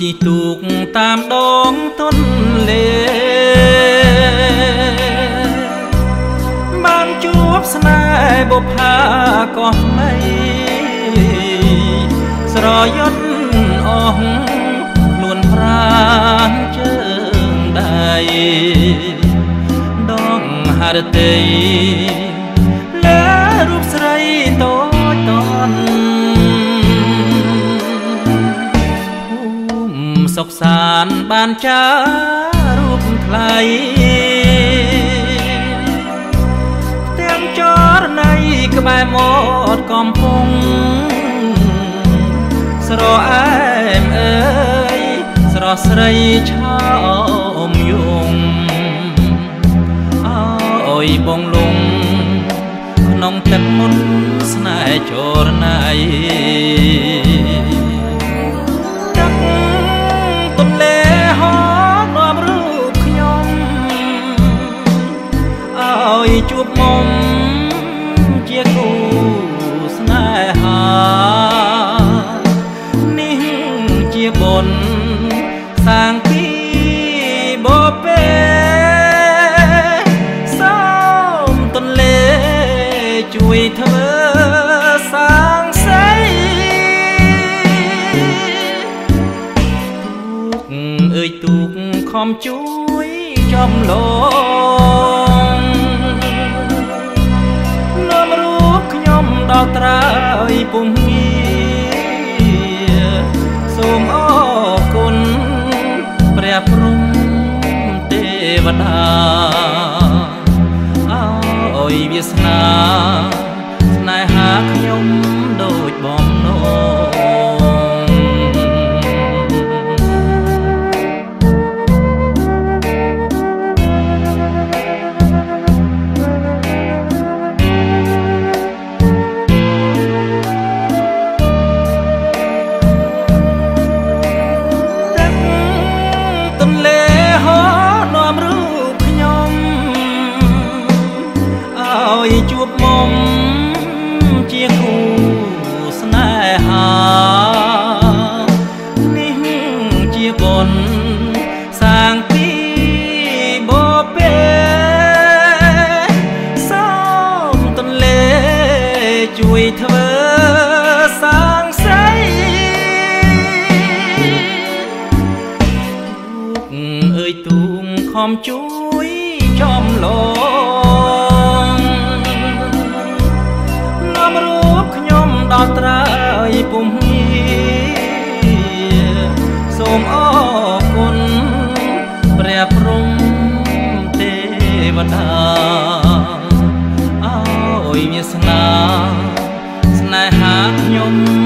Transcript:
តាមដងទន្លេបានជួបស្នេហ៍បុប្ផាកោះថ្មីស្រយត់អស់ខ្លួនប្រាណជើងដៃដងហរតីលើរូបស្រីតូ សុខសានបានចារូបថ្លៃទាំងចរណៃក្បែរមាត់កំពង់ស្រអែមអើយស្រស់ស្រីឆោមយងអើយបងលងក្នុងទឹកមុនស្នេហ៍ចរណៃ ខំជួយចំឡងដល់ត្រើយពុំងារសូមអរគុណព្រះព្រំទេវតាអើយវាសនា ជួបមុំជាគូស្នេហានេះជាបុណ្យសាងពីបពេសូមទន្លេជួយធ្វើសាងសីអើយទូងខំជួ ស្នាស្នេហាខ្ញុំ